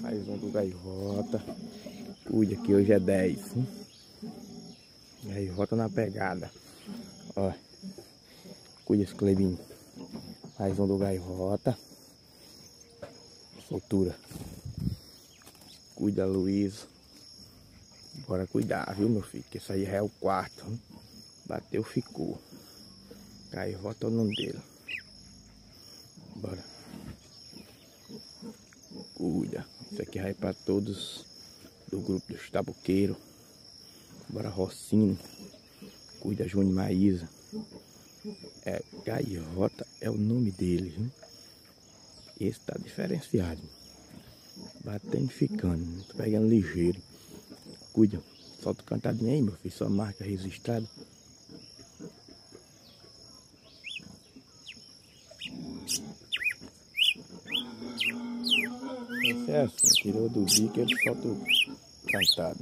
Mais um do gaivota. Cuide aqui, hoje é 10. Hein? Gaivota na pegada. Ó. Cuida esse Clebinho. Mais um do gaivota. Soltura. Cuida, Luiz. Bora cuidar, viu, meu filho? Que isso aí já é o quarto. Hein? Bateu, ficou. Gaivota é o nome dele. Bora. Cuida. Isso aqui vai para todos do grupo dos tabuqueiros. Bora Rocinho. Cuida Júnior Maísa. É, Gaivota é o nome dele, viu? Esse tá diferenciado. Batendo ficando. Tô pegando ligeiro. Cuida. Solta o cantadinho aí, meu filho. Sua marca registrada. É. Tirou do bico, ele solta o cantado.